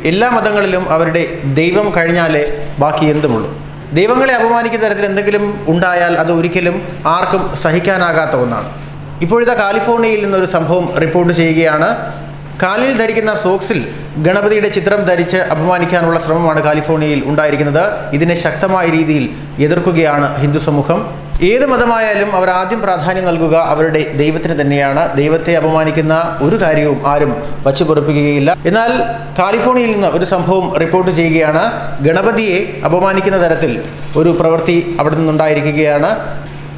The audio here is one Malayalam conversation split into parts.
എല്ലാ മതങ്ങളിലും അവരുടെ ദൈവം കഴിഞ്ഞാലേ ബാക്കി എന്തുമുള്ളൂ. ദൈവങ്ങളെ അപമാനിക്കുന്ന തരത്തിൽ എന്തെങ്കിലും ഉണ്ടായാൽ അത് ഒരിക്കലും ആർക്കും സഹിക്കാനാകാത്ത ഒന്നാണ്. ഇപ്പോഴത്തെ കാലിഫോർണിയയിൽ നിന്നൊരു സംഭവം റിപ്പോർട്ട് ചെയ്യുകയാണ്. കാലിൽ ധരിക്കുന്ന സോക്സിൽ ഗണപതിയുടെ ചിത്രം ധരിച്ച് അപമാനിക്കാനുള്ള ശ്രമമാണ് കാലിഫോർണിയയിൽ ഉണ്ടായിരിക്കുന്നത്. ഇതിനെ ശക്തമായ രീതിയിൽ എതിർക്കുകയാണ് ഹിന്ദു സമൂഹം. ഏത് മതമായാലും അവർ ആദ്യം പ്രാധാന്യം നൽകുക അവരുടെ ദൈവത്തിന് തന്നെയാണ്. ദൈവത്തെ അപമാനിക്കുന്ന ഒരു കാര്യവും ആരും വച്ചു പൊറപ്പിക്കുകയില്ല. എന്നാൽ കാലിഫോർണിയയിൽ നിന്ന് ഒരു സംഭവം റിപ്പോർട്ട് ചെയ്യുകയാണ്. ഗണപതിയെ അപമാനിക്കുന്ന തരത്തിൽ ഒരു പ്രവൃത്തി അവിടെ നിന്നുണ്ടായിരിക്കുകയാണ്.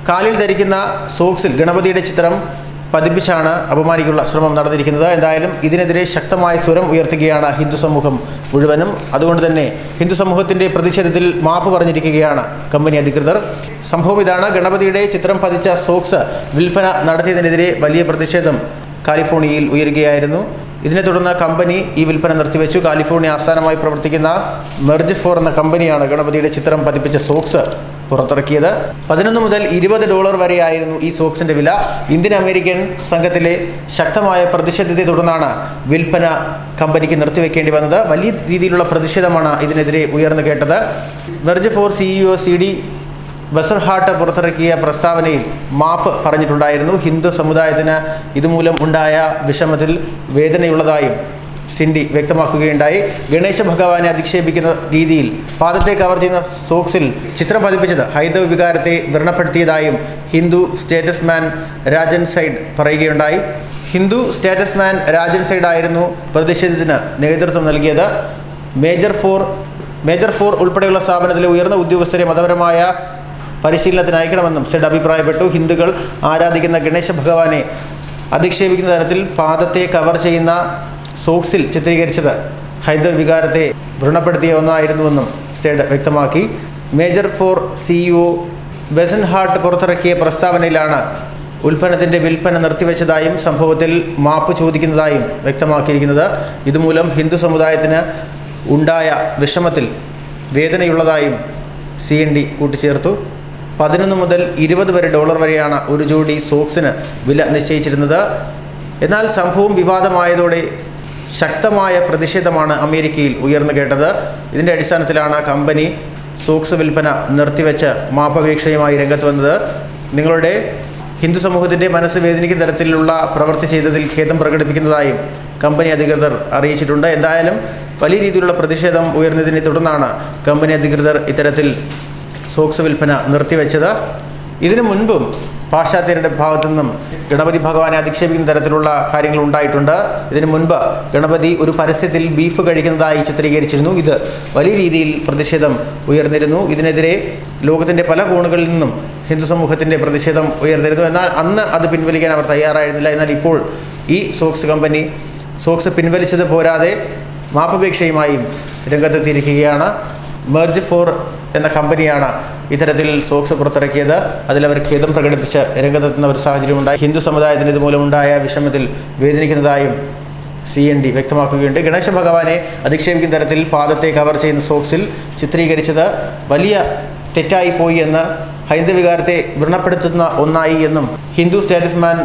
കാലിൽ ധരിക്കുന്ന സോക്സിൽ ഗണപതിയുടെ ചിത്രം പതിപ്പിച്ചാണ് അപമാനിക്കുള്ള ശ്രമം നടന്നിരിക്കുന്നത്. എന്തായാലും ഇതിനെതിരെ ശക്തമായ സ്വരം ഉയർത്തുകയാണ് ഹിന്ദു സമൂഹം മുഴുവനും. അതുകൊണ്ട് തന്നെ ഹിന്ദു സമൂഹത്തിന്റെ പ്രതിഷേധത്തിൽ മാപ്പ് പറഞ്ഞിരിക്കുകയാണ് കമ്പനി അധികൃതർ. സംഭവം ഇതാണ്. ഗണപതിയുടെ ചിത്രം പതിച്ച സോക്സ് വിൽപ്പന നടത്തിയതിനെതിരെ വലിയ പ്രതിഷേധം കാലിഫോർണിയയിൽ ഉയരുകയായിരുന്നു. ഇതിനെ തുടർന്ന് കമ്പനി ഈ വിൽപ്പന നിർത്തിവെച്ചു. കാലിഫോർണിയ ആസ്ഥാനമായി പ്രവർത്തിക്കുന്ന മെർജ് ഫോർ എന്ന കമ്പനിയാണ് ഗണപതിയുടെ ചിത്രം പതിപ്പിച്ച സോക്സ്. പുറത്തിറക്കിയത്. പതിനൊന്ന് മുതൽ ഇരുപത് ഡോളർ വരെയായിരുന്നു ഈ സോക്സിന്റെ വില. ഇന്ത്യൻ അമേരിക്കൻ സംഘത്തിലെ ശക്തമായ പ്രതിഷേധത്തെ തുടർന്നാണ് വിൽപ്പന കമ്പനിക്ക് നിർത്തിവെക്കേണ്ടി വന്നത്. വലിയ രീതിയിലുള്ള പ്രതിഷേധമാണ് ഇതിനെതിരെ ഉയർന്നു കേട്ടത്. വെർജ് ഫോർ സിഇഒ സി ഡി ബസർഹാട്ട് പുറത്തിറക്കിയ പ്രസ്താവനയിൽ മാപ്പ് പറഞ്ഞിട്ടുണ്ടായിരുന്നു. ഹിന്ദു സമുദായത്തിന് ഇതുമൂലം ഉണ്ടായ വിഷമത്തിൽ വേദനയുള്ളതായും സിൻഡി വ്യക്തമാക്കുകയുണ്ടായി. ഗണേശ ഭഗവാനെ അധിക്ഷേപിക്കുന്ന രീതിയിൽ പാദത്തെ കവർ ചെയ്യുന്ന സോക്സിൽ ചിത്രം പതിപ്പിച്ചത് ഹൈന്ദവ വികാരത്തെ വ്രണപ്പെടുത്തിയതായും ഹിന്ദു സ്റ്റേറ്റസ് മാൻ രാജൻ സൈഡ് പറയുകയുണ്ടായി. ഹിന്ദു സ്റ്റേറ്റസ് മാൻ രാജൻ സൈഡ് ആയിരുന്നു പ്രതിഷേധത്തിന് നേതൃത്വം നൽകിയത്. മേജർ ഫോർ മേജർ ഫോർ ഉൾപ്പെടെയുള്ള സ്ഥാപനത്തിലെ ഉയർന്ന ഉദ്യോഗസ്ഥരെ മതപരമായ പരിശീലനത്തിന് അയക്കണമെന്നും സെഡ് അഭിപ്രായപ്പെട്ടു. ഹിന്ദുക്കൾ ആരാധിക്കുന്ന ഗണേശ ഭഗവാനെ അധിക്ഷേപിക്കുന്ന തരത്തിൽ പാദത്തെ കവർ ചെയ്യുന്ന സോക്സിൽ ചിത്രീകരിച്ചത് ഹൈദർ വികാരത്തെ വ്രണപ്പെടുത്തിയ ഒന്നായിരുന്നുവെന്നും സേഡ് വ്യക്തമാക്കി. മേജർ ഫോർ സിഇഒ ബെസൻ ഹാർട്ട് പുറത്തിറക്കിയ പ്രസ്താവനയിലാണ് ഉൽപ്പന്നത്തിന്റെ വിൽപ്പന നിർത്തിവെച്ചതായും സംഭവത്തിൽ മാപ്പ് ചോദിക്കുന്നതായും വ്യക്തമാക്കിയിരിക്കുന്നത്. ഇതുമൂലം ഹിന്ദു സമുദായത്തിന് ഉണ്ടായ വിഷമത്തിൽ വേദനയുള്ളതായും സി എൻ ഡി കൂട്ടിച്ചേർത്തു. പതിനൊന്ന് മുതൽ ഇരുപത് വരെ ഡോളർ വരെയാണ് ഒരു ജോഡി സോക്സിന് വില നിശ്ചയിച്ചിരുന്നത്. എന്നാൽ സംഭവം വിവാദമായതോടെ ശക്തമായ പ്രതിഷേധമാണ് അമേരിക്കയിൽ ഉയർന്നു കേട്ടത്. ഇതിന്റെ അടിസ്ഥാനത്തിലാണ് കമ്പനി സോക്സ് വിൽപ്പന നിർത്തിവെച്ച് മാപ്പപേക്ഷയുമായി രംഗത്ത് വന്നത്. നിങ്ങളുടെ ഹിന്ദു സമൂഹത്തിന്റെ മനസ്സ് വേദനിക്കുന്ന തരത്തിലുള്ള പ്രവൃത്തി ചെയ്തതിൽ ഖേദം പ്രകടിപ്പിക്കുന്നതായും കമ്പനി അധികൃതർ അറിയിച്ചിട്ടുണ്ട്. എന്തായാലും വലിയ രീതിയിലുള്ള പ്രതിഷേധം ഉയർന്നതിനെ തുടർന്നാണ് കമ്പനി അധികൃതർ ഇത്തരത്തിൽ സോക്സ് വിൽപ്പന നിർത്തിവെച്ചത്. ഇതിനു മുൻപും പാശ്ചാത്യരുടെ ഭാഗത്തു നിന്നും ഗണപതി ഭഗവാനെ അധിക്ഷേപിക്കുന്ന തരത്തിലുള്ള കാര്യങ്ങൾ ഉണ്ടായിട്ടുണ്ട്. ഇതിനു മുൻപ് ഗണപതി ഒരു പരസ്യത്തിൽ ബീഫ് കഴിക്കുന്നതായി ചിത്രീകരിച്ചിരുന്നു. ഇത് വലിയ രീതിയിൽ പ്രതിഷേധം ഉയർന്നിരുന്നു. ഇതിനെതിരെ ലോകത്തിന്റെ പല കോണുകളിൽ നിന്നും ഹിന്ദു സമൂഹത്തിന്റെ പ്രതിഷേധം ഉയർന്നിരുന്നു. എന്നാൽ അന്ന് അത് പിൻവലിക്കാൻ അവർ തയ്യാറായിരുന്നില്ല. എന്നാൽ ഇപ്പോൾ ഈ സോക്സ് കമ്പനി സോക്സ് പിൻവലിച്ചത് പോരാതെ മാപ്പപേക്ഷയുമായും രംഗത്തെത്തിയിരിക്കുകയാണ്. മെർജ് ഫോർ എന്ന കമ്പനിയാണ് ഇത്തരത്തിൽ സോക്സ് പുറത്തിറക്കിയത്. അതിലവർ ഖേദം പ്രകടിപ്പിച്ച് രംഗത്തെത്തുന്ന ഒരു സാഹചര്യമുണ്ടായി. ഹിന്ദു സമുദായത്തിന് ഇതുമൂലമുണ്ടായ വിഷമത്തിൽ വേദനിക്കുന്നതായും സി എൻ ഡി വ്യക്തമാക്കുകയുണ്ട്. ഗണേശ ഭഗവാനെ അധിക്ഷേപിക്കുന്ന തരത്തിൽ പാദത്തെ കവർ ചെയ്യുന്ന സോക്സിൽ ചിത്രീകരിച്ചത് വലിയ തെറ്റായി പോയി എന്ന് ഹൈന്ദവികാരത്തെ വ്രണപ്പെടുത്തുന്ന ഒന്നായി എന്നും ഹിന്ദു സ്റ്റേറ്റസ്മാൻ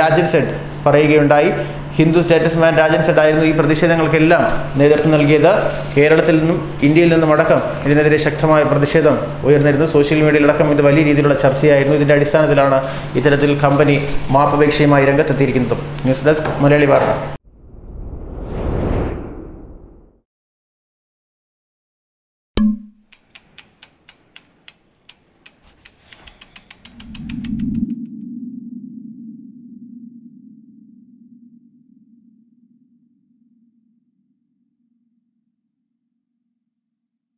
രാജൻ സെഡ് പറയുകയുണ്ടായി. ഹിന്ദു സ്റ്റാറ്റസ്മാൻ രാജൻ സെഡ് ആയിരുന്നു ഈ പ്രതിഷേധങ്ങൾക്കെല്ലാം നേതൃത്വം നൽകിയത്. കേരളത്തിൽ നിന്നും ഇന്ത്യയിൽ നിന്നും അടക്കം ഇതിനെതിരെ ശക്തമായ പ്രതിഷേധം ഉയർന്നിരുന്നു. സോഷ്യൽ മീഡിയയിലടക്കം ഇത് വലിയ രീതിയിലുള്ള ചർച്ചയായിരുന്നു. ഇതിന്റെ അടിസ്ഥാനത്തിലാണ് ഇത്തരത്തിൽ കമ്പനി മാപ്പപേക്ഷയുമായി രംഗത്തെത്തിയിരിക്കുന്നതും. News desk Malayali Vartha.